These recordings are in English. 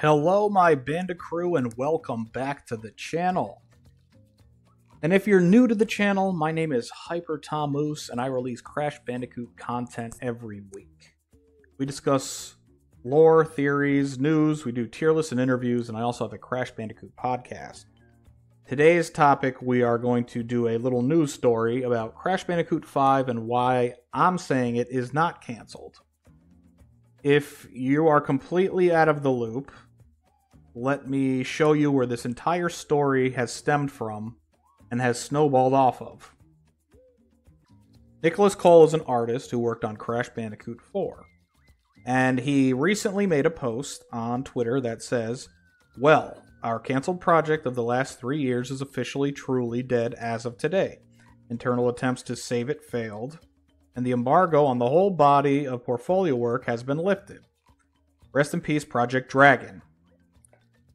Hello, my Banda crew, and welcome back to the channel. And if you're new to the channel, my name is HyperTomoose, and I release Crash Bandicoot content every week. We discuss lore, theories, news, we do tier lists and interviews, and I also have a Crash Bandicoot podcast. Today's topic, we are going to do a little news story about Crash Bandicoot 5 and why I'm saying it is not canceled. If you are completely out of the loop, let me show you where this entire story has stemmed from and has snowballed off of. Nicholas Kole is an artist who worked on Crash Bandicoot 4. And he recently made a post on Twitter that says, Well, our canceled project of the last three years is officially truly dead as of today. Internal attempts to save it failed, and the embargo on the whole body of portfolio work has been lifted. Rest in peace, Project Dragon.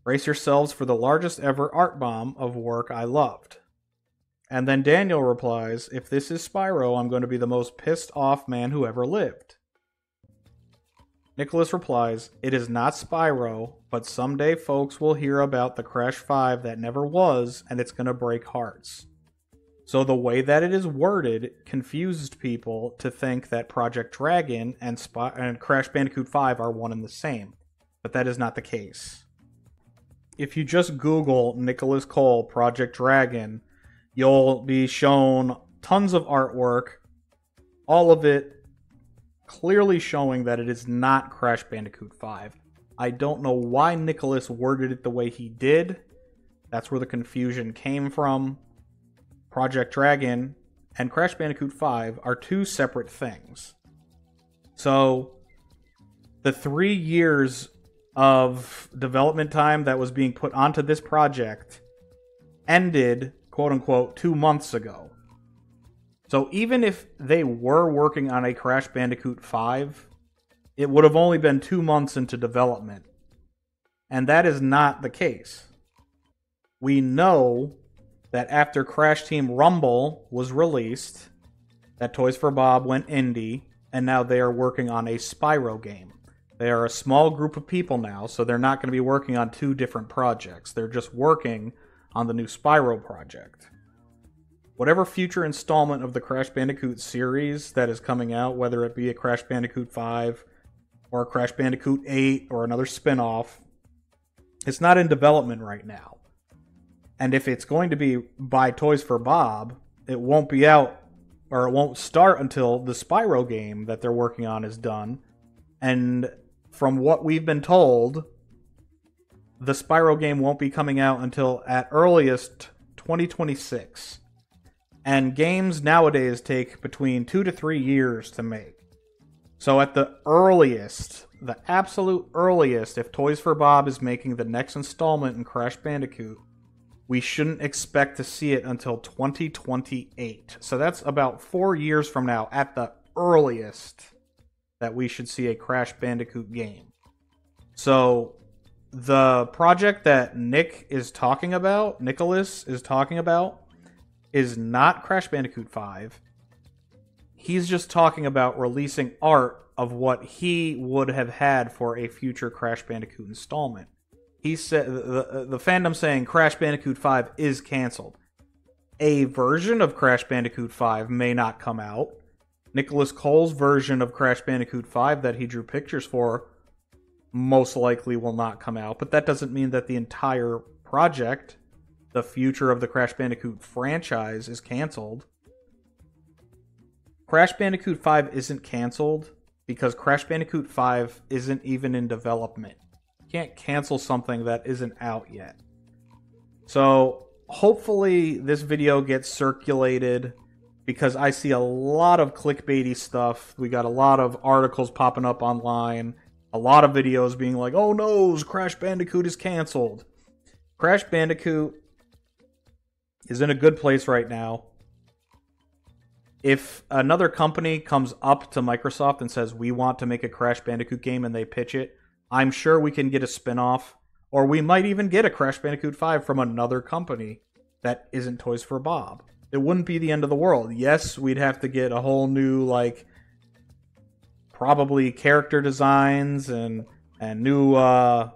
Brace yourselves for the largest ever art bomb of work I loved. And then Daniel replies, If this is Spyro, I'm going to be the most pissed off man who ever lived. Nicholas replies, It is not Spyro, but someday folks will hear about the Crash 5 that never was, and it's going to break hearts. So the way that it is worded confused people to think that Project Dragon and, and Crash Bandicoot 5 are one and the same, but that is not the case. If you just Google Nicholas Kole Project Dragon, you'll be shown tons of artwork, all of it clearly showing that it is not Crash Bandicoot 5. I don't know why Nicholas worded it the way he did. That's where the confusion came from. Project Dragon and Crash Bandicoot 5 are two separate things. So, the three years of development time that was being put onto this project ended, quote unquote, two months ago. So even if they were working on a Crash Bandicoot 5, it would have only been two months into development. And that is not the case. We know that after Crash Team Rumble was released, that Toys for Bob went indie, and now they are working on a Spyro game. They are a small group of people now, so they're not going to be working on two different projects. They're just working on the new Spyro project whatever future installment of the Crash Bandicoot series that is coming out, whether it be a Crash Bandicoot 5 or a Crash Bandicoot 8 or another spin off, it's not in development right now. And if it's going to be by Toys for Bob, it won't be out or it won't start until the Spyro game that they're working on is done. And from what we've been told, the Spyro game won't be coming out until at earliest 2026. And games nowadays take between two to three years to make. So, at the earliest, the absolute earliest, if Toys for Bob is making the next installment in Crash Bandicoot, we shouldn't expect to see it until 2028. So, that's about four years from now at the earliest that we should see a Crash Bandicoot game. So, the project that Nick is talking about, Nicholas is talking about, is not Crash Bandicoot 5. He's just talking about releasing art of what he would have had for a future Crash Bandicoot installment. He said the, the fandom saying Crash Bandicoot 5 is canceled. A version of Crash Bandicoot 5 may not come out. Nicholas Kole's version of Crash Bandicoot 5 that he drew pictures for most likely will not come out, but that doesn't mean that the entire project the future of the Crash Bandicoot franchise is canceled. Crash Bandicoot 5 isn't canceled because Crash Bandicoot 5 isn't even in development. You can't cancel something that isn't out yet. So, hopefully, this video gets circulated because I see a lot of clickbaity stuff. We got a lot of articles popping up online, a lot of videos being like, oh no, Crash Bandicoot is canceled. Crash Bandicoot is in a good place right now. If another company comes up to Microsoft and says, We want to make a Crash Bandicoot game and they pitch it, I'm sure we can get a spin off, or we might even get a Crash Bandicoot 5 from another company that isn't Toys for Bob. It wouldn't be the end of the world. Yes, we'd have to get a whole new, like, probably character designs and and new uh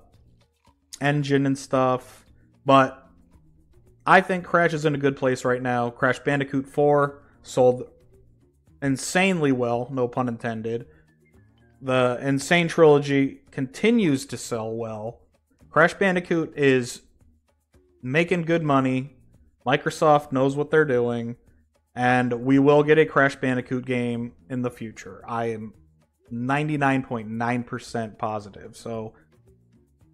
engine and stuff. But I think Crash is in a good place right now. Crash Bandicoot 4 sold insanely well, no pun intended. The N. Sane Trilogy continues to sell well. Crash Bandicoot is making good money. Microsoft knows what they're doing, and we will get a Crash Bandicoot game in the future. I am 99.9% positive. So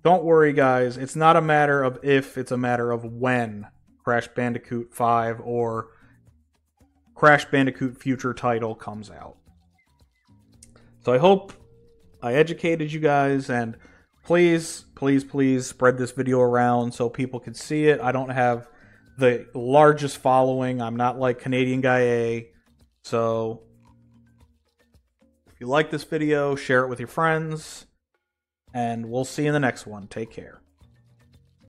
don't worry, guys. It's not a matter of if, it's a matter of when Crash Bandicoot 5 or Crash Bandicoot future title comes out. So I hope I educated you guys and please, please, please spread this video around so people can see it. I don't have the largest following. I'm not like Canadian Guy A. So if you like this video, share it with your friends. And we'll see you in the next one. Take care.